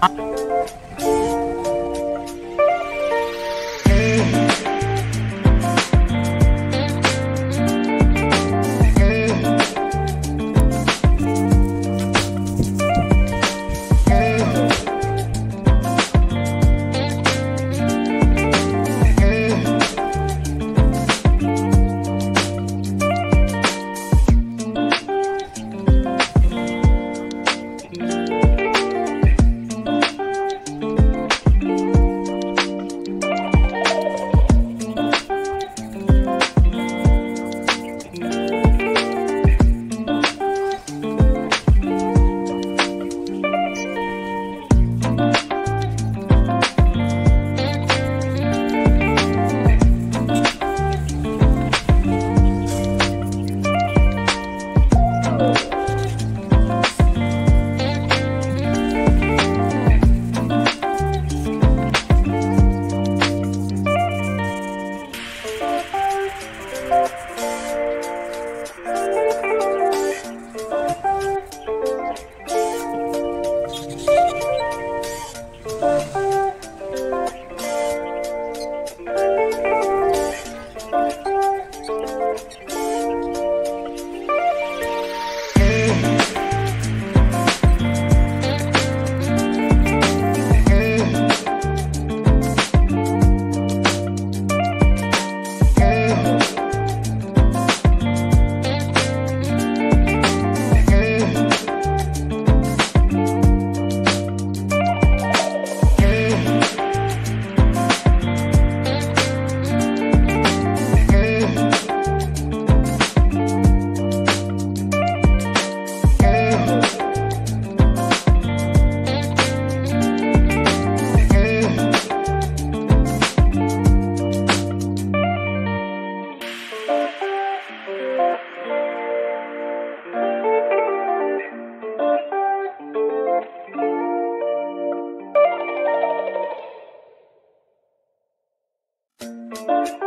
아. Música